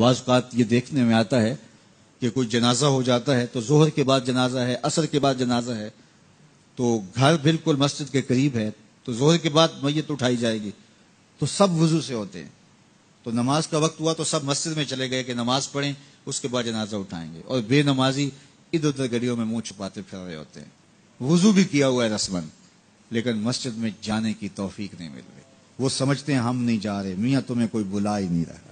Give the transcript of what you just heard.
بعض اوقات یہ دیکھنے میں آتا ہے کہ کوئی جنازہ ہو جاتا ہے تو ظہر کے بعد جنازہ ہے، عصر کے بعد جنازہ ہے، تو گھر بالکل مسجد کے قریب ہے، تو ظہر کے بعد میت اٹھائی جائے گی۔ تو سب وضو سے ہوتے ہیں۔ تو نماز کا وقت ہوا تو سب مسجد میں چلے گئے کہ نماز پڑھیں، اس کے بعد جنازہ اٹھائیں گے۔ اور بے نمازی ادھر ادھر گڑیوں میں منہ چھپاتے پھر رہے ہوتے ہیں۔ وضو بھی کیا ہوا ہے رسمن لیکن مسجد میں جانے کی توفیق نہیں مل رہی۔ وہ سمجھتے ہیں ہم نہیں جا رہے، میاں تمہیں کوئی بلا ہی نہیں رہا۔